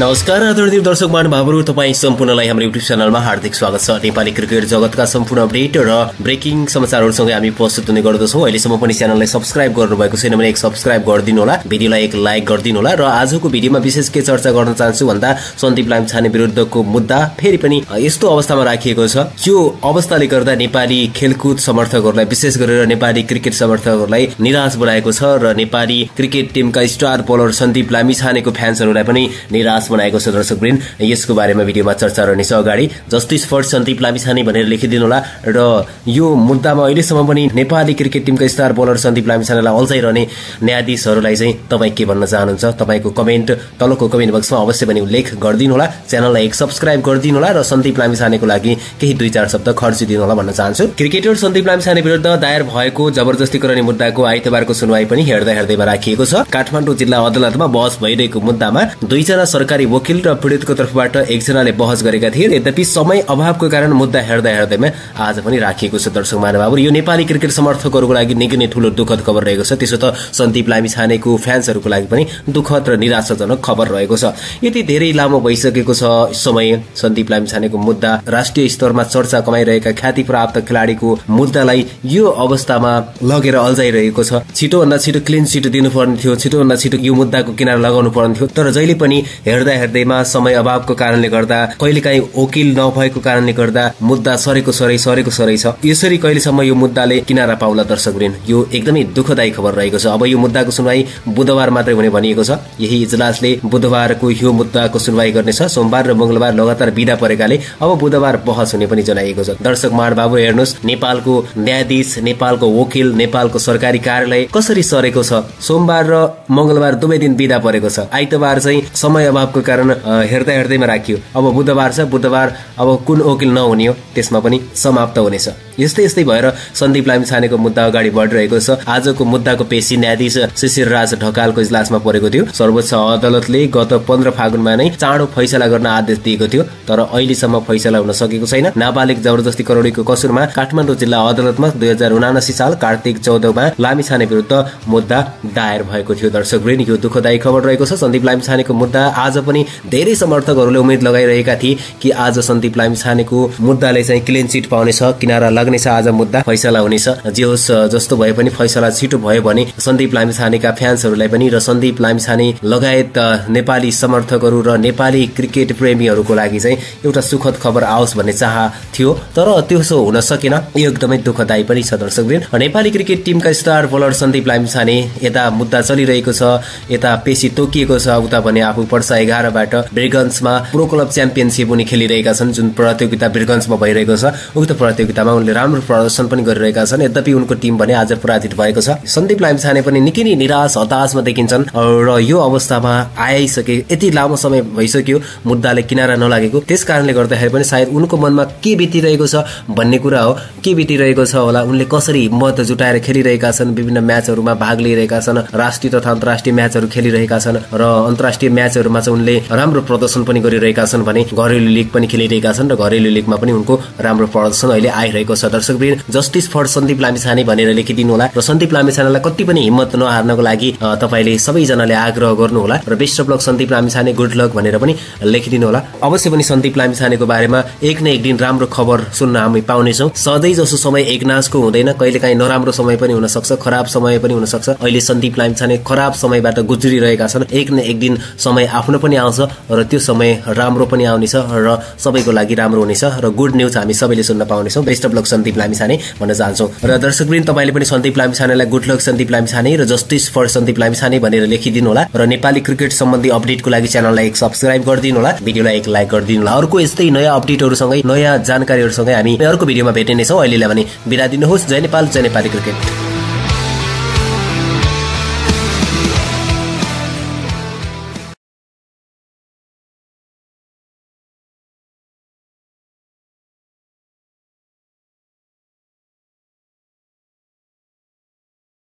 नमस्कार आदरणीय दर्शक महानुभावहरू तपाईँ सम्पूर्णलाई हाम्रो युट्युब च्यानलमा हार्दिक स्वागत छ। नेपाली क्रिकेट जगतका सम्पूर्ण अपडेट र ब्रेकिङ समाचारहरूसँगै हामी प्रस्तुत हुने गर्दछौँ। अहिलेसम्म पनि च्यानललाई सब्सक्राइब गर्नुभएको छैन भने एक सब्सक्राइब गरिदिनु होला। भिडियोलाई एक लाइक गरिदिनु होला र आजको भिडियोमा विशेष के चर्चा गर्न चाहन्छु भन्दा सन्दीप लामछाने विरुद्धको मुद्दा फेरि पनि यस्तो अवस्थामा राखिएको छ। यो अवस्थाले गर्दा नेपाली खेलकुद समर्थकहरूलाई विशेष गरेर नेपाली क्रिकेट समर्थकहरूलाई निराश बनाएको छ र नेपाली क्रिकेट टिमका स्टार बोलर सन्दीप लामिछानेको फ्यान्सहरूलाई पनि निराश बनाएको छ दर्शकवृन्द यसको बारेमा भिडियोमा चर्चा रहनेछ अगाडि। जस्टिस फर सन्दीप लामिछाने भनेर लेखिदिनु होला र यो मुद्दामा अहिलेसम्म पनि नेपाली क्रिकेट टिमका स्टार बोलर सन्दीप लामिछानेलाई अल्झाइरहने न्यायाधीशहरूलाई चाहिँ तपाईँ के भन्न चाहनुहुन्छ? तपाईँको कमेन्ट तलको कमेन्ट बक्समा अवश्य पनि उल्लेख गरिदिनु होला च्यानललाई एक सब्सक्राइब गरिदिनु होला र सन्दीप लामिछानेको लागि केही दुई चार शब्द खर्चिदिनु होला भन्न चाहन्छु। क्रिकेटर सन्दीप लामिछाने विरुद्ध दायर भएको जबरजस्तीकरण मुद्दाको आइतबारको सुनवाई पनि हेर्दा हेर्दैमा राखिएको छ। काठमाडौँ जिल्ला अदालतमा बहस भइरहेको मुद्दामा दुईजना सरकारी सरकारी वकिल र पीड़ितको तर्फबाट एकजनाले बहस गरेका थिए। यद्यपि समय अभावको कारण मुद्दा हेर्दा हेर्दैमा आज पनि राखिएको छ दर्शक महानुभाव यो नेपाली क्रिकेट समर्थकहरूको लागि निकै नै ठूलो दुःखद खबर रहेको छ। त्यसो त सन्दीप लामी छानेको फ्यान्सहरूको लागि पनि दुःखद र निराशाजनक खबर रहेको छ। यति धेरै लामो भइसकेको छ समय। सन्दीप लामी छानेको मुद्दा राष्ट्रिय स्तरमा चर्चा कमाइरहेका ख्याति प्राप्त खेलाड़ीको मुद्दालाई यो अवस्थामा लगेर अल्झाइरहेको छ। छिटोभन्दा छिटो क्लिन चिट दिनुपर्ने थियो। छिटोभन्दा छिटो यो मुद्दाको किनारा लगाउनु पर्ने थियो। तर जहिले पनि हेर्दा हेर्दा हेर्दैमा समय अभावको कारणले गर्दा कहिलेकाहीँ वकिल नभएको कारणले गर्दा मुद्दा सरेको सरै सरेको सरै छ। यसरी कहिलेसम्म यो मुद्दाले किनारा पाउला दर्शकवृन यो एकदमै दुःखदायी खबर रहेको छ। अब यो मुद्दाको सुनवाई बुधबार मात्रै हुने भनिएको छ। यही इजलासले बुधबारको यो मुद्दाको सुनवाई गर्नेछ। सोमबार र मंगलबार लगातार विदा परेकाले अब बुधबार बहस हुने पनि जनाइएको छ। दर्शक महानुभाव हेर्नुहोस् नेपालको न्यायाधीश नेपालको वकिल नेपालको सरकारी कार्यालय कसरी सरेको छ? सोमबार र मंगलबार दुवै दिन विदा परेको छ। आइतबार चाहिँ समय अभावको भएको कारण हेर्दा हेर्दैमा राखियो। अब बुधबार छ बुधबार अब कुन वकिल नहुने हो त्यसमा पनि समाप्त हुनेछ। यस्तै यस्तै भएर सन्दीप लामी छानेको मुद्दा अगाडि बढिरहेको छ। आजको मुद्दाको पेशी न्यायाधीश शिशिर राज ढकालको इजलासमा परेको थियो। सर्वोच्च अदालतले गत पन्ध्र फागुनमा नै चाँडो फैसला गर्न आदेश दिएको थियो तर अहिलेसम्म फैसला हुन सकेको छैन। नाबालिग जबरजस्ती करोडीको कसुरमा काठमाडौँ जिल्ला अदालतमा दुई हजार उनासी साल कार्तिक चौधमा लामी छाने विरुद्ध मुद्दा दायर भएको थियो। दर्शक यो दुःखदायी खबर रहेको छ। सन्दीप लामी छानेको मुद्दा आज पनि धेरै समर्थकहरूले उम्मेद लगाइरहेका थिए कि आज सन्दीप लामी छानेको मुद्दाले चाहिँ क्लिन चिट पाउनेछ किनारा लाग्नेछ आज मुद्दा फैसला हुनेछ। जे होस् जस्तो भए पनि फैसला छिटो भयो भने सन्दीप लामी छानेका फ्यान्सहरूलाई पनि र सन्दीप लामी छाने लगायत नेपाली समर्थकहरू र नेपाली क्रिकेट प्रेमीहरूको लागि चाहिँ एउटा सुखद खबर आओस् भन्ने चाह थियो। तर त्यसो हुन सकेन। यो एकदमै दुःखदायी पनि छ दर्शकबिन नेपाली क्रिकेट टिमका star bowler Sandeep Lamichhane यता मुद्दा चलिरहेको छ यता पेशी तोकिएको छ उता भने आफू पर्सा एघार एघारबाट बिरगन्जमा प्रो क्लब च्याम्पियनसिप उनी खेलिरहेका छन् जुन प्रतियोगिता बिरगन्जमा भइरहेको छ। उक्त प्रतियोगितामा उनले राम्रो प्रदर्शन पनि गरिरहेका छन्। यद्यपि उनको टिम भने आज पराजित भएको छ। सन्दीप लामिछाने पनि निकै नै निराश हताशमा देखिन्छन्। र यो अवस्थामा आइसके यति लामो समय भइसक्यो मुद्दाले किनारा नलागेको। त्यस कारणले गर्दाखेरि पनि सायद उनको मनमा के बितिरहेको छ भन्ने कुरा हो। के बितिरहेको छ होला? उनले कसरी हिम्मत जुटाएर खेलिरहेका छन्? विभिन्न म्याचहरूमा भाग लिइरहेका छन्। राष्ट्रिय तथा अन्तर्राष्ट्रिय म्याचहरू खेलिरहेका छन्। र अन्तर्राष्ट्रिय म्याचहरूमा चाहिँ उनले राम्रो प्रदर्शन पनि गरिरहेका छन् भने घरेलु लिग पनि खेलिरहेका छन् र घरेलु लिगमा पनि उनको राम्रो प्रदर्शन अहिले आइरहेको छ। दर्शकवीर जस्टिस फर सन्दीप लामिछाने भनेर लेखिदिनु होला र सन्दीप लामिछानेलाई कति पनि हिम्मत नहार्नको लागि तपाईँले सबैजनाले आग्रह गर्नुहोला र best of Sandeep Lamichhane good luck भनेर पनि लेखिदिनु होला। अवश्य पनि सन्दीप लामिछानेको बारेमा एक न एक दिन राम्रो खबर सुन्न हामी पाउनेछौँ। सधैँ जसो समय एकनाशको हुँदैन कहिले काहीँ नराम्रो समय पनि हुन सक्छ खराब समय पनि हुन सक्छ अहिले सन्दीप लामिछाने खराब समयबाट गुज्रिरहेका छन्। एक न एक दिन समय आफ्नो पनि आउँछ र त्यो समय राम्रो पनि आउनेछ र सबैको लागि राम्रो हुनेछ र गुड न्युज हामी सबैले सुन्न पाउनेछौँ। Best of luck Sandeep Lamichhane भन्न चाहन्छौँ। र दर्शकवृन्द तपाईँले पनि सन्दीप लामिछानेलाई गुड लक सन्दीप लामिछाने र जस्टिस फर सन्दीप लामिछाने भनेर लेखिदिनु होला र नेपाली क्रिकेट सम्बन्धी अपडेटको लागि च्यानललाई एक सब्सक्राइब गरिदिनु होला भिडियोलाई एक लाइक गरिदिनु होला अर्को यस्तै नयाँ अपडेटहरूसँगै नयाँ जानकारीहरूसँगै हामी अर्को भिडियोमा भेटिनेछौँ। अहिलेलाई भने बिदा दिनुहोस्। जय नेपाल जय नेपाली क्रिकेट